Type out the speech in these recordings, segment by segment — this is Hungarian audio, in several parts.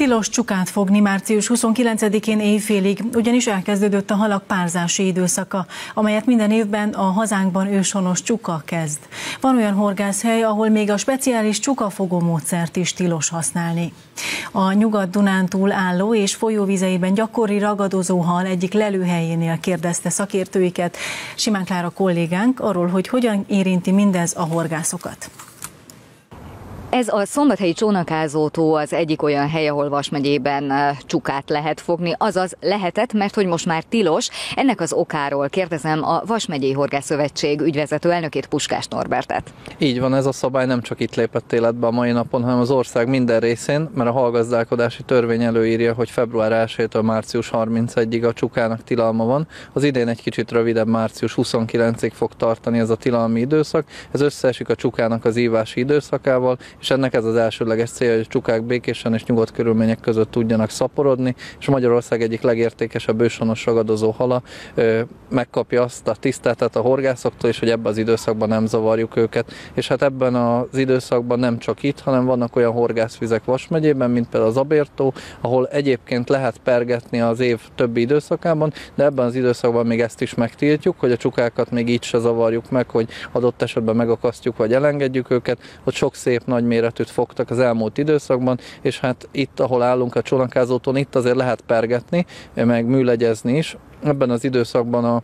Tilos csukát fogni március 29-én éjfélig, ugyanis elkezdődött a halak párzási időszaka, amelyet minden évben a hazánkban őshonos csuka kezd. Van olyan horgászhely, ahol még a speciális csukafogó módszert is tilos használni. A Nyugat-Dunántúl álló és folyóvizeiben gyakori ragadozó hal egyik lelőhelyénél kérdezte szakértőiket Simán Klára kollégánk arról, hogy hogyan érinti mindez a horgászokat. Ez a szombathelyi csónakázótó az egyik olyan hely, ahol Vas megyében csukát lehet fogni, azaz lehetett, mert hogy most már tilos. Ennek az okáról kérdezem a Vas megyei Horgászszövetség ügyvezető elnökét Puskás Norbertet. Így van, ez a szabály nem csak itt lépett életbe a mai napon, hanem az ország minden részén, mert a hallgazdálkodási törvény előírja, hogy február 1-től március 31-ig a csukának tilalma van. Az idén egy kicsit rövidebb, március 29-ig fog tartani ez a tilalmi időszak. Ez összeesik a csukának az ívási időszakával, és ennek ez az elsőleges célja, hogy csukák békésen és nyugodt körülmények között tudjanak szaporodni, és Magyarország egyik legértékesebb őshonos ragadozó hala megkapja azt a tiszteletet a horgászoktól, és hogy ebben az időszakban nem zavarjuk őket. És hát ebben az időszakban nem csak itt, hanem vannak olyan horgászvizek Vas megyében, mint például az Abértó, ahol egyébként lehet pergetni az év többi időszakában, de ebben az időszakban még ezt is megtiltjuk, hogy a csukákat még így se zavarjuk meg, hogy adott esetben megakasztjuk vagy elengedjük őket. Ott sok szép nagy méretűt fogtak az elmúlt időszakban, és hát itt, ahol állunk a csónakázóton, itt azért lehet pergetni, meg műlegyezni is. Ebben az időszakban a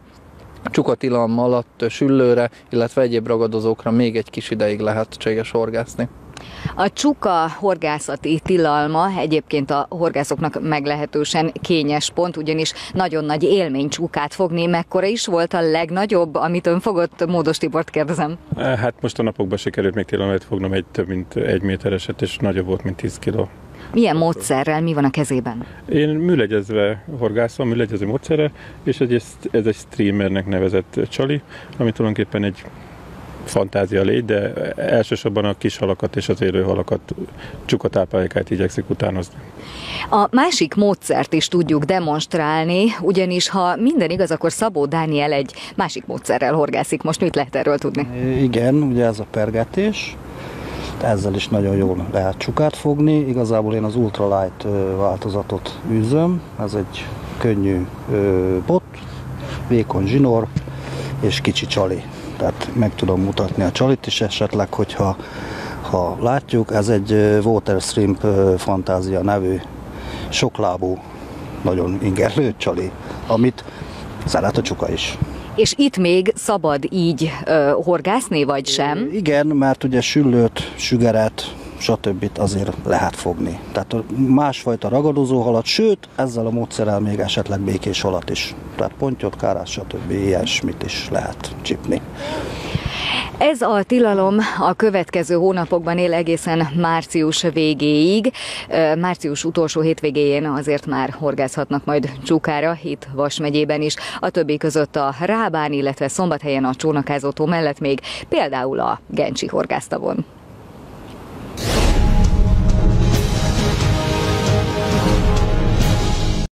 csukatilalma alatt süllőre, illetve egyéb ragadozókra még egy kis ideig lehetséges horgászni. A csuka horgászati tilalma egyébként a horgászoknak meglehetősen kényes pont, ugyanis nagyon nagy élmény csukát fogni. Mekkora is volt a legnagyobb, amit ön fogott? Módos Tibort kérdezem. Hát most a napokban sikerült még tilalmat fognom egy több mint egy métereset, és nagyobb volt, mint 10 kiló. Milyen módszerrel, mi van a kezében? Én műlegyezve horgászom, műlegyező módszerre, és egy, ez egy streamernek nevezett csali, ami tulajdonképpen egy fantázia légy, de elsősorban a kis halakat és az élő halakat, csukatáplálékát igyekszik utánozni. A másik módszert is tudjuk demonstrálni, ugyanis ha minden igaz, akkor Szabó Dániel egy másik módszerrel horgászik. Most mit lehet erről tudni? Igen, ugye ez a pergetés. Ezzel is nagyon jól lehet csukát fogni. Igazából én az ultralight változatot űzöm. Ez egy könnyű bot, vékony zsinór és kicsi csali tehát meg tudom mutatni a csalit is esetleg, hogyha ha látjuk, ez egy Water Shrimp Fantázia nevű soklábú, nagyon ingerlő csali, amit szeret a csuka is. És itt még szabad így uh, horgászni, vagy sem? Igen, mert ugye süllőt, sügeret, stb. azért lehet fogni. Tehát másfajta ragadozó halat, sőt, ezzel a módszerrel még esetleg békés halat is. Tehát pontyot, kárás, stb. ilyesmit is lehet csipni. Ez a tilalom a következő hónapokban él egészen március végéig. Március utolsó hétvégéjén azért már horgászhatnak majd csukára, itt Vas megyében is. A többi között a Rábán, illetve Szombathelyen a csónakázótó mellett még például a Gencsi horgásztavon.